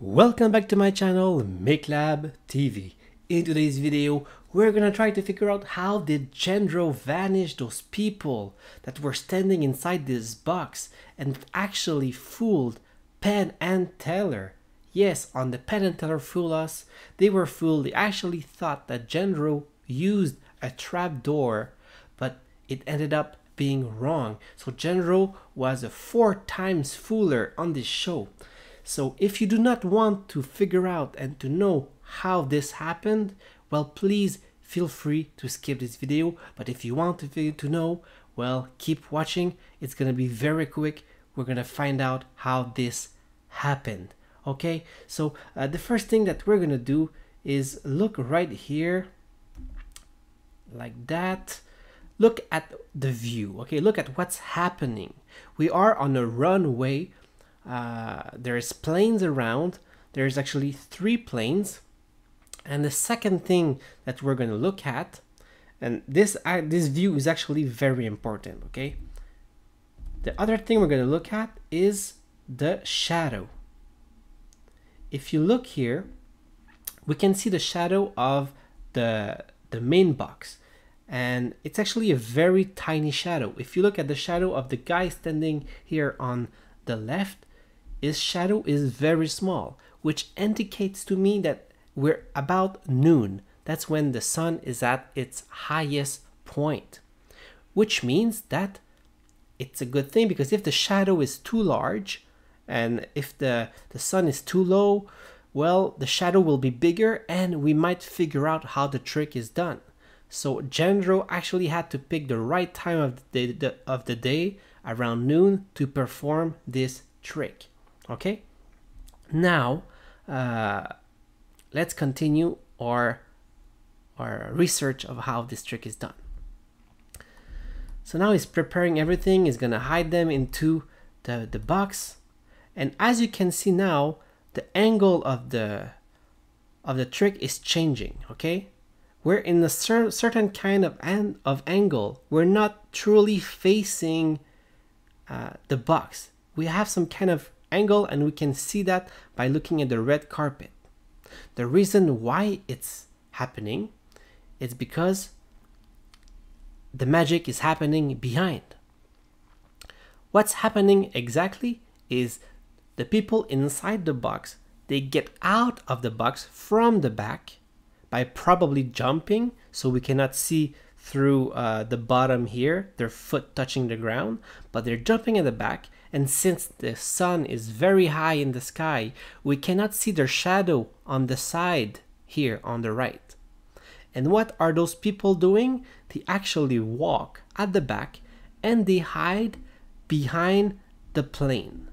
Welcome back to my channel MicLab TV. In today's video, we're gonna try to figure out how did Jandro vanish those people that were standing inside this box and actually fooled Penn and Teller. Yes, on the Penn and Teller fool us, they were fooled. They actually thought that Jandro used a trap door, but it ended up being wrong. So Jandro was a four times fooler on this show. So if you do not want to figure out and to know how this happened, well, please feel free to skip this video. But if you want to, to know, well, keep watching. It's going to be very quick. We're going to find out how this happened. Okay, so uh, the first thing that we're going to do is look right here like that. Look at the view. Okay, look at what's happening. We are on a runway uh, there's planes around. There's actually three planes. And the second thing that we're going to look at, and this, uh, this view is actually very important, okay? The other thing we're going to look at is the shadow. If you look here, we can see the shadow of the, the main box and it's actually a very tiny shadow. If you look at the shadow of the guy standing here on the left, his shadow is very small, which indicates to me that we're about noon. That's when the sun is at its highest point, which means that it's a good thing because if the shadow is too large and if the, the sun is too low, well, the shadow will be bigger and we might figure out how the trick is done. So Jandro actually had to pick the right time of the, the, of the day around noon to perform this trick okay? Now uh, let's continue our our research of how this trick is done. So now he's preparing everything. He's gonna hide them into the, the box. And as you can see now the angle of the of the trick is changing okay? We're in a cer certain kind of an of angle. We're not truly facing uh, the box. We have some kind of angle and we can see that by looking at the red carpet. The reason why it's happening is because the magic is happening behind. What's happening exactly is the people inside the box, they get out of the box from the back by probably jumping so we cannot see through uh, the bottom here, their foot touching the ground, but they're jumping in the back and since the sun is very high in the sky, we cannot see their shadow on the side here on the right. And what are those people doing? They actually walk at the back and they hide behind the plane.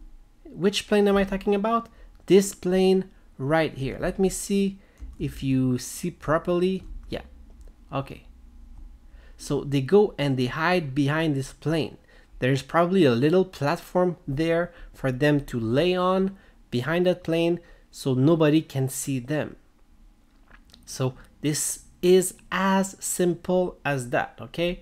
Which plane am I talking about? This plane right here. Let me see if you see properly. Yeah, okay. So they go and they hide behind this plane. There's probably a little platform there for them to lay on behind that plane so nobody can see them. So this is as simple as that, okay?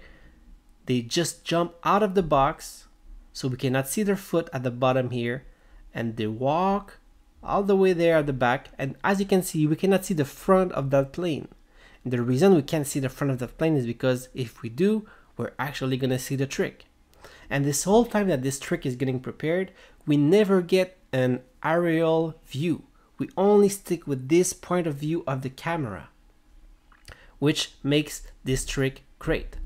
They just jump out of the box so we cannot see their foot at the bottom here and they walk all the way there at the back and as you can see we cannot see the front of that plane. And the reason we can't see the front of that plane is because if we do, we're actually gonna see the trick. And this whole time that this trick is getting prepared, we never get an aerial view. We only stick with this point of view of the camera, which makes this trick great.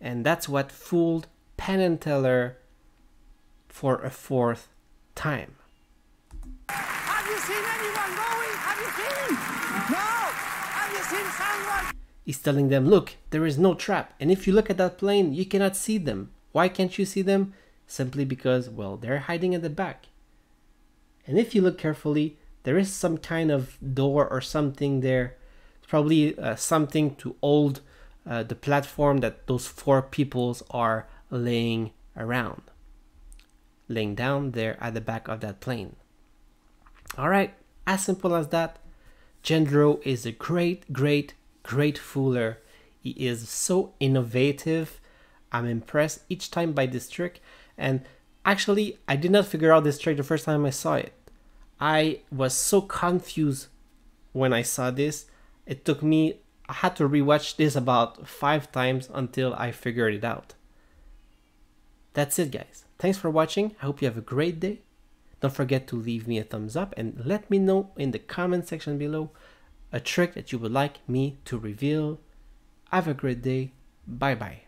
And that's what fooled Penn and Teller for a fourth time. Have you seen anyone going? Have you seen? No! Have you seen someone? He's telling them, look, there is no trap. And if you look at that plane, you cannot see them. Why can't you see them? Simply because, well, they're hiding at the back. And if you look carefully, there is some kind of door or something there. It's probably uh, something to hold uh, the platform that those four peoples are laying around. Laying down there at the back of that plane. Alright, as simple as that. Jandro is a great, great, great fooler. He is so innovative I'm impressed each time by this trick and actually I did not figure out this trick the first time I saw it. I was so confused when I saw this. It took me, I had to rewatch this about five times until I figured it out. That's it, guys. Thanks for watching. I hope you have a great day. Don't forget to leave me a thumbs up and let me know in the comment section below a trick that you would like me to reveal. Have a great day. Bye bye.